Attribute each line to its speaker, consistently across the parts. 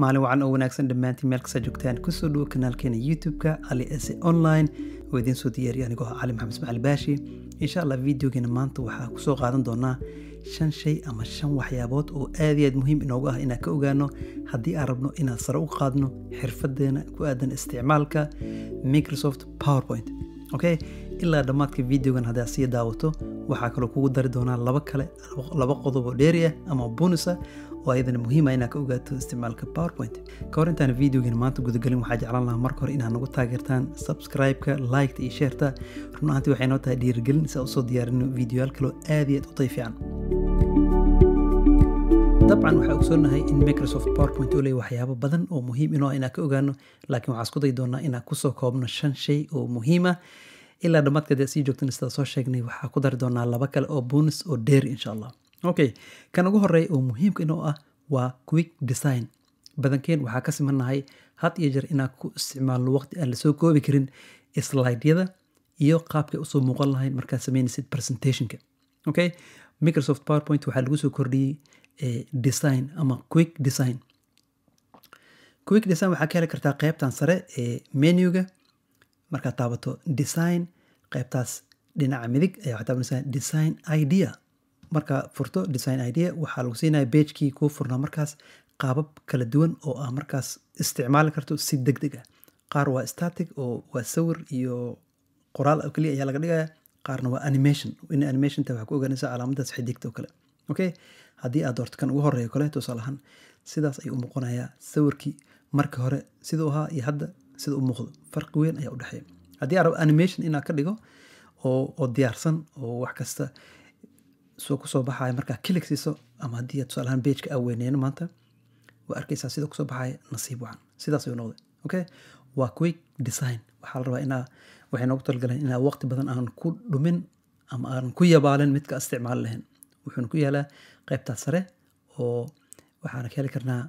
Speaker 1: maalin wacan oo wanaagsan dhammaantiin meel kasta joogtaan ku soo dhowo kanaalkeena youtube-ka ali ese online. Oo idiin soo diyaariya anigoo ah cali maxamed ismacali baashi. Insha allah videogeena maanta waxaa ku soo qaadan doonaa shan shay ama shan waxyaabood oo aad iyo aad muhiim inoogu ah inaan ka ogaano. Haddii aan rabno inaan sare u qaadno xirfadeena ku aadan isticmaalka microsoft powerpoint. Okay ilaa dhammaadka videogan haddaad sii daawato waxaa kaloo kugu dari doonaa laba kale laba qodob oo dheeri ah ama bonusa oo ayadana muhiima inaad ka ogaato isticmaalka powerpoint. Ka hor intaan videogan maanta gudagelin waxaa jeclaan lahaa marka hore inaad nagu taageertaan subscribe-ka liketa iyo sheerta run ahaantii waxay noo tahay dhiirigelin si aan u soo diyaarino videoyaal kaloo aad iyo aad u tay fiican. Dabcan waxaa ogsoonahay in microsoft powerpoint oo leeyahy waxyaabo badan oo muhiim inoo inaan ka ogaano laakiin waxaa isku day doonaa inaan ku soo koobno shan shay oo muhiim ah. Ilaa dhammaadkeed sii joogtan sida soo sheegnay waxaa ku dari doonaa laba kale oo bonus oo dheeri insha allah okay kan ugu horreeya oo muhiimka inoo ah waa quick design. Badankeen waxaa ka simannahay had iyo jeer inaan ku isticmaalno waqti aan la soo koobi karin slideyada iyo qaabkay u soo muuqan lahayn markaad sameynaysid presentationka. Okay microsoft powerpoint waxaa lagu soo kordhiyey design ama quick design. Quick design waxaa ka heli kartaa qeybtan sare ee menuga markaad taabato design qeybtaas dhinaca midig ayaa waxaa taabanaysaa design idea markaa furto design idea waxaa lagu siinaya bagekii kuu furnaa markaas qaabab kala duwan oo ah markaas isticmaali karto si deg deg ah. Qaar waa static oo waa sawir iyo qoraal oo keliya ayaa laga dhigaya qaarna waa animation. In animationta waxaa ku ogaanaysaa calaamadaas xidigta oo kale. Okay? Haddii aad doorto kan ugu horeeyo kale tusaale ahaan sidaas ayuu u muuqanayaa sawirkii. Marka hore siduu ahaa iyo hadda sida u muuqdo. Farqi weyn ayaa u dhexeeya. Haddii aad rabo animation inaad ka dhigo oo diyaarsan oo wax kasta soo ku soo baxaya markaa kilig siiso ama haddii tusaale ahaan bageka aa weyneyno maanta waa arkaysaa sida ku soo baxaya nasiib wacan. Sidaas ayuu noqday okay? Waa quick design. Waxaa la rabaa inaa waxay noogu talgaleen inaa waqti badan aan ku dhumin ama aan ku yabaalin midka isticmaali lahayn. Wuxuuna ku yaalaa qaybtaas sare oo waxaana ka heli karnaa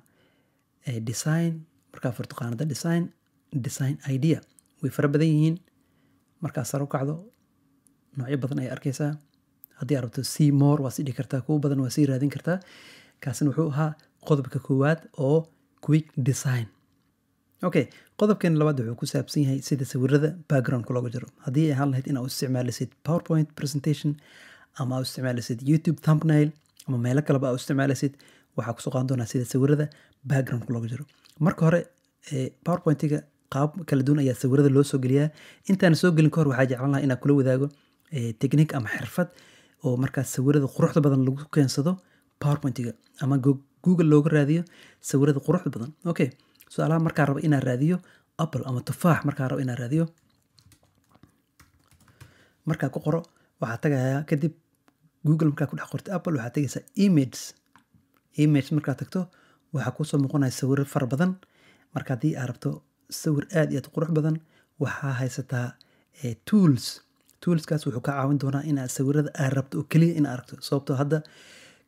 Speaker 1: design. Markaa furto qaanada design design idea. Way fara badan yihiin. Markaa sare u kacdo noocyo badan ayaa arkaysaa haddii aad rabto c more waa sii dhigi kartaa. Kuwa badan waa sii raadin kartaa. Kaasina wuxuu ahaa qodobka koowaad oo quick design. Okay qodobkan labaad wuxuu ku saabsan yahay sida sawirada backgroundka looga jiro. Haddii ay ahaan lahayd in aa u isticmaalisid powerpoint presentation ama aa u isticmaalisid youtube thumbnail ama meelo kaleba aa u isticmaalisid waxaa ku soo qaadan doonaa sida sawirada backgroundka looga jiro. Marka hore powerpointiga qaab kala duwan ayaa sawirada loo soo geliyaa. Intaan soo gelin kahor waxaa jeclan lahaa inaan kula wadaago technique ama xirfad oo markaas sawirada quruxda badan lagu keensado powerpointiga ama google looga raadiyo sawirada quruxda badan. Okay su'aalaha markaa rabo inaan raadiyo apple ama tufaax markaa rabo inaan raadiyo. Markaa ku qoro waxaa tagayaa kadib google markaa ku dhex qorta apple waxaa tagaysaa images. Image markaa tagto waxaa ku soo muuqanaya sawiro fara badan. Marka haddii aad rabto sawir aad iyo aad qurux badan waxaa haysataa tools toolskaas wuxuu ka caawin doonaa inaad sawirada aad rabto oo keliya in aragto sababtoo hadda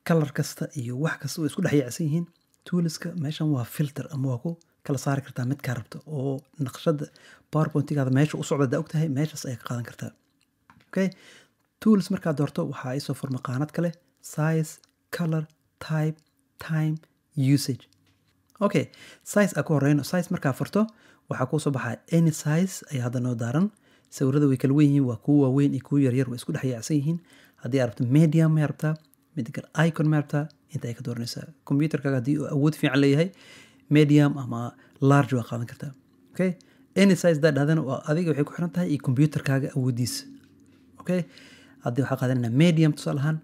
Speaker 1: kalar kasta iyo wax kasta way isku dhex yaacsan yihiin toolska meeshan waa filter ama waa ku kala saari kartaa midkaa rabto oo naqshada powerpointigaada meesha u socda daa og tahay meeshaas ayaa ka qaadan kartaa. Okay tools markaad doorto waxaa isoo furma qaanad kale size color type time usage. Okay size aa ku horeyno. Size markaa furto waxaa kuu baxaa any size ayaa hadda noo daaran sawirada way kala wen yihiin waa kuwa waaweyn iyo kuwa yaryar way isku dhex yaacsan yihiin. Haddii aad rabto medium may rabtaa mid kale icon may rabtaa inta ay ka dooranaysaa computerkaaga haddii uu awood fiican leeyahay medium ama large waa qaadan kartaa okay? Any size daa dhahdana waa adiga waxay ku xiran tahay iyo computerkaaga awoodiisa okay? Haddii waxaa qaadanayna medium tusaale ahaan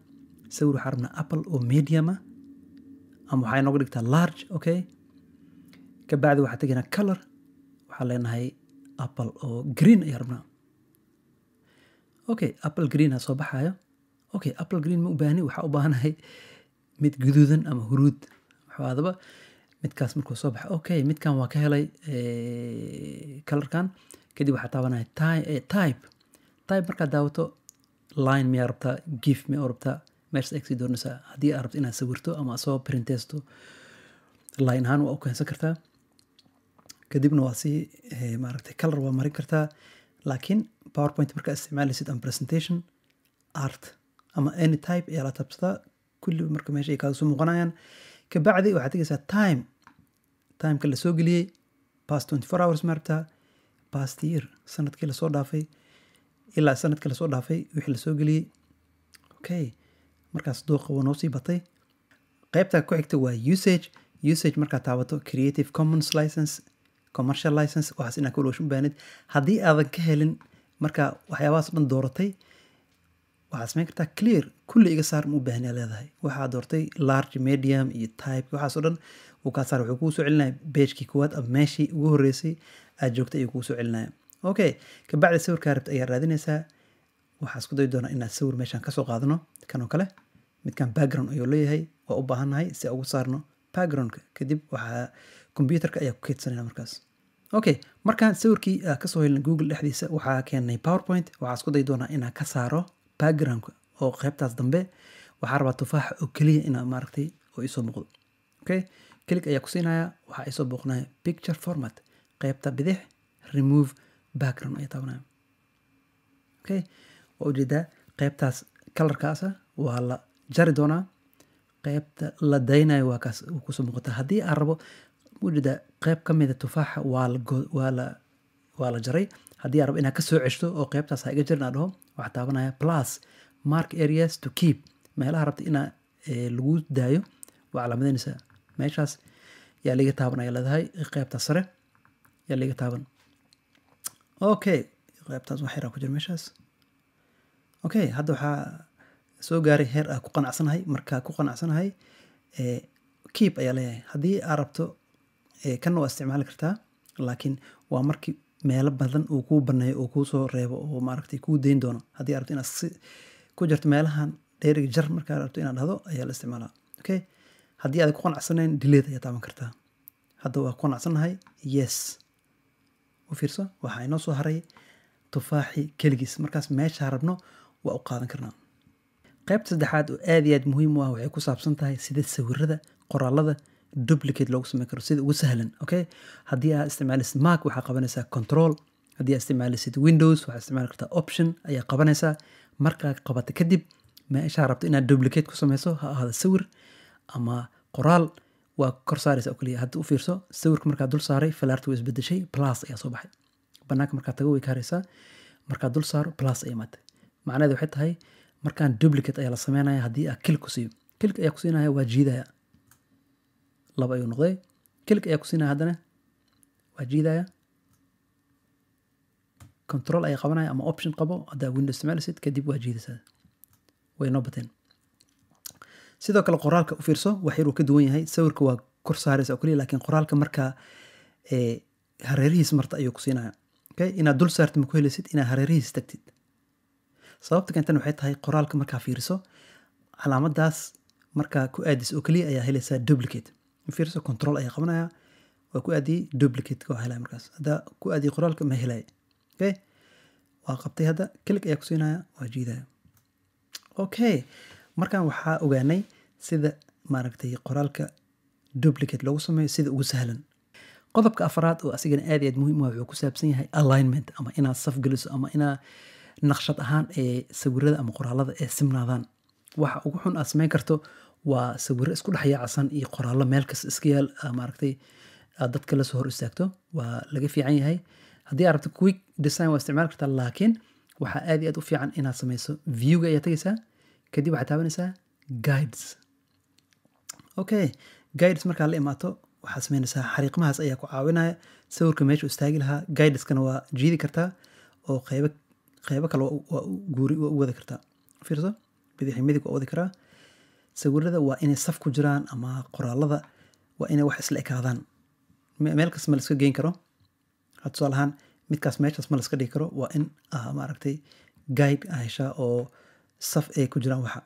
Speaker 1: sawir waxaa rabnaa apple oo medium ah ama waxaa inooga dhigtaa large okay? Kabacdi waxaa tegaynaa color waxaa leenahay apple oo green ayaa rabnaa okay apple green ha soo baxaayo. Okay apple green ma u baahni? Waxaa u mid guduudan ama huruud. Waxaadaba midkaas markuu soo baxa okay midkan waa ka helay colorkan kadib waxaa taabanaya type. Type markaad daawato line miyaa rabtaa? Gif miyaa rabtaa? Meeshas egsii doonaysaa haddii aad rabto inaad sawirto ama soo printeysto line ahaan waa u keensan kartaa. Kadibna waa si maaragtay color waa marin kartaa. Laakiin powerpoint markaa isticmaalaysid ama presentation art ama any type ayaa la tabsadaa kulli marka meesha ay kaaga soo muuqanayaan. Kabacdi waxaad tegaysaa time. Timeka la soo geliyey past twenty four hours ma rabtaa past year sannadkii la soo dhaafay ilaa sannadkii la soo dhaafay wixii la soo geliyey. Okay markaas dooqa waa noo sii batay. Qaybta ku xigta waa usage. Usage markaad taabato creative commons license commercial license waxaas inaa walowshan baanid haddii aadan ka helin marka waxyaabahaas dhan dooratay waxaad samayn kartaa clear kulli iga saar ma u baahniyaa leedahay. Waxaa doortay large medium iyo type waxaasoo dhan uu kaa saar wuxuu kuu celinaya beejkii koowaad ama meeshii ugu horreysay aad joogtay ayuu kuu celinaya. Okay kabacdi sawirkaa rabta ayaa raadinaysaa waxaa isku dayi doonaa inaad sawir meeshaan ka soo qaadano kan oo kale midkan background ayuu leeyahay waa u baahannahay si ugu saarno backgroundka. Kadib waxaa computerka ayaa ku keydsanaya markaas okay markaan sawirkii ka soo helin google dhexdiisa waxaa keenay powerpoint. Waxaa isku dayi doonaa inaan ka saaro backgroundka oo qaybtaas dambe waxaa rabaa tufaaxa oo keliya inaa maaragtay oo isoo muuqdo okay kelig ayaa ku siinaya waxaa isoo booqnaya picture format qaybta bidix remove background ayaa taabanaya. Okay waa u jeedaa qaybtaas kalarkaasa waa la jari doonaa qaybta la daynayo waa kaas ku soo muuqata haddii aan rabo u jeedaa qayb ka mida tufaaxa waa la jaray. Haddii aan rabo inaad ka soo ceshto oo qaybtaas ha iga jarin aan dhaho waxaa taabanaya plus mark areas to keep. Meelaha rabta inaa lagu daayo waa calaamadeynaysaa meeshaas yaa liga taabanaya leedahay qaybtaas sare. Yaa liga taaban. Okay qaybtaas wax yaraa ku jira meeshaas. Okay hadda waxaa soo gaaray heer aa ku qanacsanahay markaa ku qanacsanahay keep ayaa leeyahay. Haddii aa rabto kanna waa isticmaali kartaa laakiin waa markii meelo badan uu kuu baneeyo oo kuu soo reebo oo maaragtay kuu dayn doono. Haddii aa rabto inaad si ku jarto meelahan dheeriga jar markaa rabto inaad dhahdo ayaa la isticmaalaa. Okay? Haddii aad ku qanacsanayn dileed ayaa taaban kartaa. Hadda waa ku yes. U fiirso? Waxaa inoo soo haray tufaaxi keligiis. Markaas meeshaa rabno waa u qaadan karnaa. Qaybta saddexaad oo aad iyo aad muhiim u ah waxay ku saabsan tahay sida sawirada qoraalada duplicate loogu sameyn karo sida ugu sahlan okay? Haddii aad isticmaalisid mark waxaa qabanaysaa control. Haddii aad isticmaalisid windows waxaa isticmaali kartaa option ayaa qabanaysaa. Markaa qabata kadib meeshaa rabto inaad duplicate ku sameyso ha ahaada sawir ama qoraal waa kor saaraysa oo hadda u fiirso sawirka markaa dul saaray falaarta waa isbedeshay plus ayaa soo baxay. Banaanka markaa tago way kaaraysaa. Markaa dul saaro plus ay imaatay macnaheedu waxay tahay markaan duplicate ayaa la sameynaya haddii aa kilik ku siiyo. Kilik ayaa ku siinaya waa jiidaya laba ayuu noqday. Kilik ayaa ku siinaya haddana. Waa jiidaya. Control ayaa qabanaya ama option qabo. Haddaa window isticmaalisid kadib waa jiidaysaa way noo bateen. Sidoo kale qoraalka u fiirso wax yaruu ka duwan yahay. Sawirka waa kor saaraysa oo keliya laakiin qoraalka markaa hareerihiis marta ayuu ku siinaya okay? Inaad dul saartid ku helaysid inaad hareerihiis tagtid. Sababta keentan waxay tahay qoraalka markaa fiiriso calaamadaas markaa ku aadis oo keliya ayaa helaysaa duplicate fiiriso control ayaa qabanaya waa ku aadiyey duplicate waa helaya markaas. Haddaa ku aadiyey qoraalka ma helaya okay? Waa qabtay hadda kilig ayaa ku siinaya waa jiidaya okay. Markan waxaa ogaanay sida maaragtay qoraalka duplicate loogu sameeyo sida ugu sahlan. Qodobka afaraad oo asigana aad aad muhiim ah wuxuu ku saabsan yahay alignment ama inaad saf geliso ama inaad naqshad ahaan ee sawirada ama qoraalada ee simnaadaan. Waxa ugu xun aad samayn karto waa sawiro isku dhex yaacsan iyo qoraallo meel kasta iska yaal maaragtay aad dadka la soo hor istaagto waa laga fiican yahay. Haddii aad rabto quick design waa isticmaali kartaa laakiin waxaa aad iyo aad u fiican inaad samayso viewga ayaa tagaysaa kadib waxaad taabanaysaa guides. Okay guides markaa la imaato waxaad samaynaysaa xariiqmahaas ayaa ku caawinaya sawirka meeshu istaagi lahaa guideskana waa jiidi kartaa oo qeybo qeybo kale waa u wada kartaa. Fiirso? Bidixi midig waa wadi karaa sawirada waa inay saf ku jiraan ama qoraalada waa inay wax isla ekaadaan. Meel kasta ma la iska geyn karo. Had tusaale ahaan midkaas meeshaas ma la iska dhigi karo waa in maaragtay guide a heshaa oo saf ay ku jiraan waxa.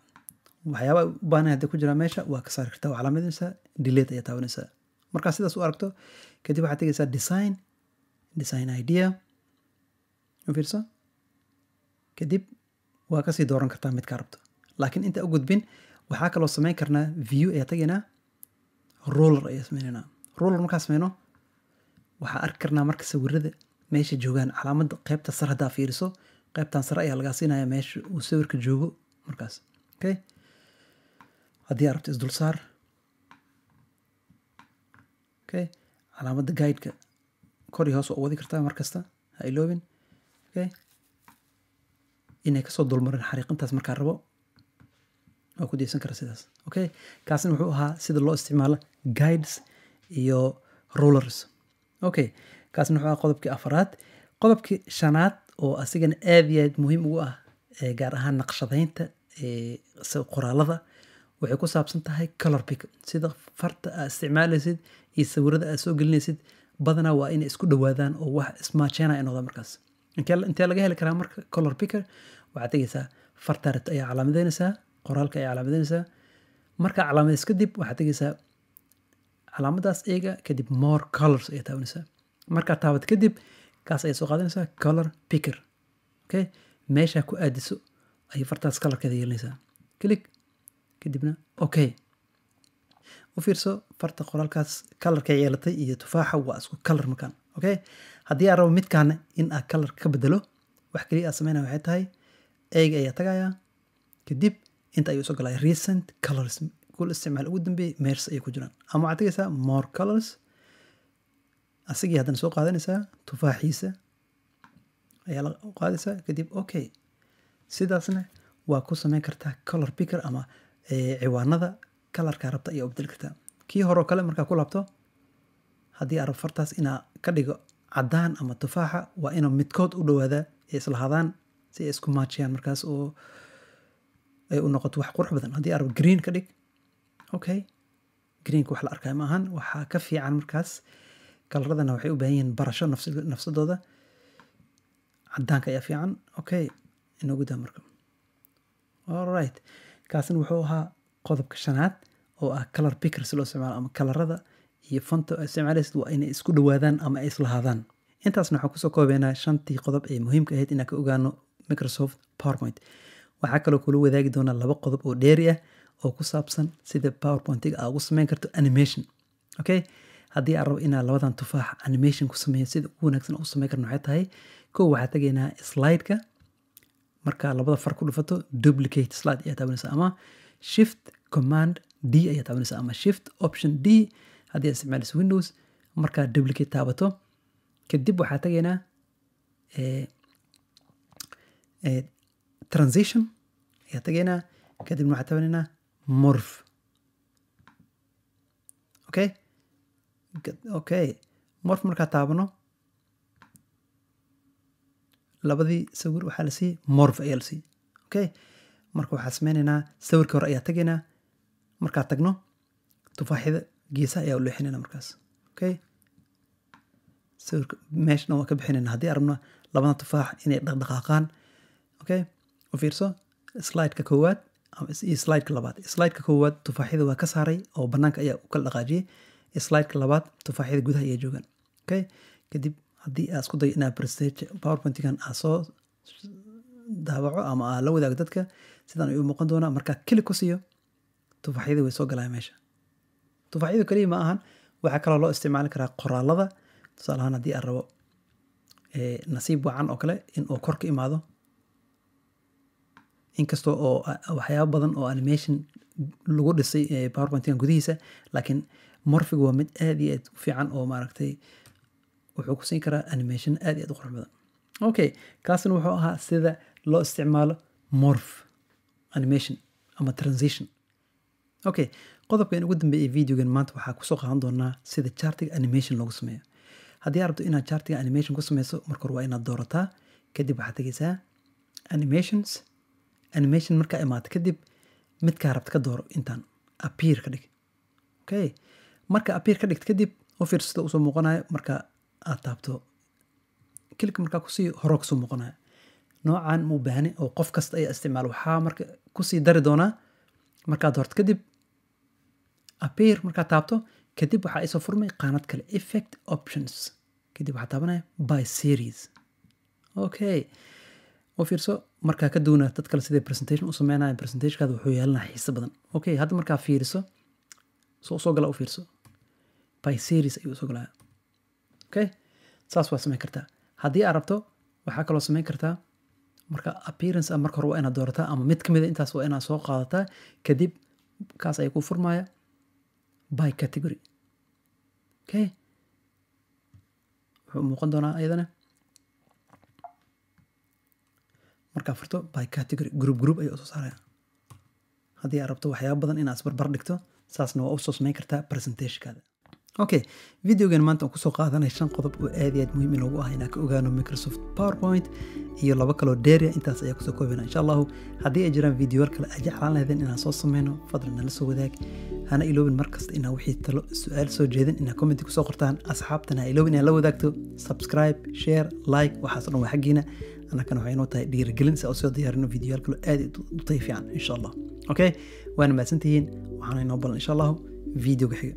Speaker 1: Waxyaaba u hadday ku jiraan meesha waa ka saari kartaa waa calaamadinaysaa delete ayaa taabanaysaa markaa sidaas u aragto kadib waxaad tegaysaa design design idea. U kadib waa ka sii dooran kartaa midkaa rabto. Laakiin inta u gudbin waxaa kaloo samayn karnaa view ayaa tegaynaa roller ayaa sameynaynaa roller markaa sameyno waxaa arki karnaa marka sawirada meesha joogaan calaamadda qeybta sare haddaa fiiriso qeybtan sare ayaa lagaa siinaya meesha uu sawirka joogo markaas. Okay haddii aad rabto isdulsaar okay calaamadda guideka. Kor iyo hoos waa wadi kartaa mar kasta ha iloobin. Okay inay ka soo dulmarin xariiqintaas markaa rabo waa ku deysan kara sidaas. Okay kaasina wuxuu ahaa sida loo isticmaalo guides iyo rulers. Okay kaasina wuxuu ahaa qodobkii afaraad. Qodobkii shanaad oo asigana aad iyo aad muhiim ugu ah gaar ahaan naqshadaynta qoraalada waxay ku saabsan tahay color pick. Sida farta aad isticmaalaysid iyo sawirada aad soo gelinaysid badanaa waa inay isku dhowaadaan oo wax ismaacheenaya noqda markaas. Intee laga heli karaa marka color picker waxaad tegeysaa fartaa ayaa calaamadeynaysaa qoraalka ayaa calaamadeynaysaa markaa calaamadays kadib waxaad tegeysaa calaamadaas eega kadib more colors ayaa taabanaysaa. Markaa taabad kadib kaas ayaa soo qaadanaysaa color picker okay? Meeshaa ku aadiso ayay fartaas colorkeeda yeelanaysaa. Click kadibna okay u fiirso farta qoraalkaas kalarkay yeelatay iyo tufaaxa waa isku kalar markaan okay? Haddii aan rabo midkaana in aan kalar ka bedelo wax keliya aad sameynaya waxay tahay eyga ayaa tagayaa kadib inta ayuu soo galaya recent colors. Kul isticmaal ugu dambeeyay meers ayay ku jiraan. Ama waxaad tegaysaa more colors. Asigii haddana soo qaadanaysaa tufaaxiisa ayaa la qaadaysaa kadib okay sidaasna waa ku sameyn kartaa color picker ama eh, ciwaanada kalarkaa rabta ayaa u bedeli kartaa. Kii hore oo kale markaa ku laabto haddii aad rabo fartaas inaa ka dhigo cadaan ama tufaaxa waa inuu midkood u dhowaadaa ee islahaadaan si ay isku maajiyaan markaas oo ay u noqoto wax qurux badan. Haddii aad rabo green ka dhig okay. Greenka wax la arkaya ma ahan. Waxaa ka fiican markaas. Kalaradana waxay u baahan yihiin barasho nafsadooda. Cadaanka ayaa fiican okay. Inoogu daa marka. Alright kaasina wuxuu ahaa qodobka shanaad oo ah color picker si loo isticmaalo ama kalarada iyo fonta aad isticmaalaysid waa inay isku dhowaadaan ama ay islahaadaan. Intaasna waxaan ku soo koobeynaa shantii qodob ee muhiimka ahayd inaan ka ogaano microsoft powerpoint waxaa kaloo kula wadaagi doonaa laba qodob oo dheeri ah oo ku saabsan sida powerpointiga aad ugu sameyn karto animation okay? Haddii aan rabo inaan labadan tufaax animation ku sameeyo sida ugu wanaagsan u sameyn karno waxay tahay? Kow waxaa tegaynaa slideka. Markaa labada far ku dhufato duplicate slide ayaa taabanaysa ama shift command d ayaa taabanaysa ama shift option d. Haddii aad isticmaalayso windows markaa duplicate taabato. Kadib waxaa tegaynaa eh, eh, transition? Ayaa tegaynaa kadibna waxaa taabanaynaa morph. Okay okay morph markaa taabano labadii sawir waxaa la siiyey morph ayaa la siiyey okay marka waxaa sameynaynaa sawirkii hore ayaa tegaynaa markaa tagno tufaaxyada geesaha ayaa u leexinayna markaas. Okay sawirka meeshana waan ka bixinayna. Haddii arabna labada tufaax inay dhaqdhaqaaqaan okay u fiirso slideka koowaad iyo slideka labaad. Slideka koowaad tufaaxyada waa ka saaray oo banaanka ayaa u kala dhaqaajiyey. Slideka labaad tufaaxyada gudaha ayaa joogaan okay? Kadib haddii aad isku dayo inaad prestige powerpointigan aad soo daawaco ama aad la wadaago dadka sidan ayuu muuqan doonaa. Markaa keli ku siiyo tufaaxyada way soo galaan meesha. Tufaaxyadu keliya ma ahan waxaa kaloo loo isticmaali karaa qoraalada. Tusaale ahaan haddii aan rabo eh, nasiib wacan oo kale in kor ka imaado inkastoo oo ah, waxyaabo badan oo animation lagu dhisay eh, powerpointigan gudihiisa laakiin morfiga waa mid aad iyo aad u fiican oo maaragtay wuxuu ku siin karaa animation aad iyo aad u qurux badan. Okay kaasina wuxuu ahaa sida loo isticmaalo morph animation ama transition. Okay qodobkan ugu dambeeyay ee videogan maanta waxaa ku soo qaadan doonaa sida chartiga animation loogu sameeyo. Haddii aad rabto inaad chartiga animation ku sameyso marka waa inaad doorataa kadib waxaad tegeysaa animations animation markaa imaato kadib midkaa rabta ka dooro intaan appear ka dhig. Okay? Marka appear ka dhigto kadib fiirso sida u soo muuqanayo marka aad taabto kilka markaa ku sii horo ka soo muuqanaya noocan mu baahni oo qof kasta ayaa isticmaal waxaa marka ku sii dari doonaa markaad doorto kadib appear markaa taabto kadib waxaa isoo furmay qaanad kale. Effect options. Kadib waxaa taabanaya by series. Okay u fiirso markaa ka duwana dad kale siday presentation u sameynaya presentationkaada wuxuu yeelanaya xiise badan. Okay hadda markaa fiiriso soo soo gala u fiirso. By series ayuu soo galaya okay saas waa sameyn kartaa. Haddii aad rabto waxaa kaloo sameyn kartaa marka appearance ah marka hore waa inaad doorataa ama mid ka mid a intaas waa inaad soo qaadataa. Kadib kaas ayaa kuu furmaya by category. Okay wuxuu muuqan doonaa ayadana markaa furto by category group group ayuu soo saaraya haddii aad rabto waxyaaba badan inaad isbarbar dhigto saasna waa u soo samayn kartaa presentationkaada. Okay videogan maanta aan ku soo qaadanay shan qodob oo aad iyo muhiim inoogu ah inaan ka ogaano microsoft powerpoint iyo laba kaloo dheeriya intaas ayaa ku soo koobina insha allahu haddii ay jiraan videoyaal kale aad jeclaan lahaydeen inaan soo sameyno fadlan nala soo wadaag. Hana iloobin markasta inaa wixii talo su'aal soo jeedin inaa commenti ku soo qortaan. Asxaabtana ha iloobin inaad la wadaagto. Subscribe share like waxaas dhan waa xaggiina annakana waxay inoo tahay dhiirigelin si aan u soo diyaarino videoyaal kale aad u fiican insha allah okay waana mahadsantihiin waxaana inoo balan insha allahu videoga xiga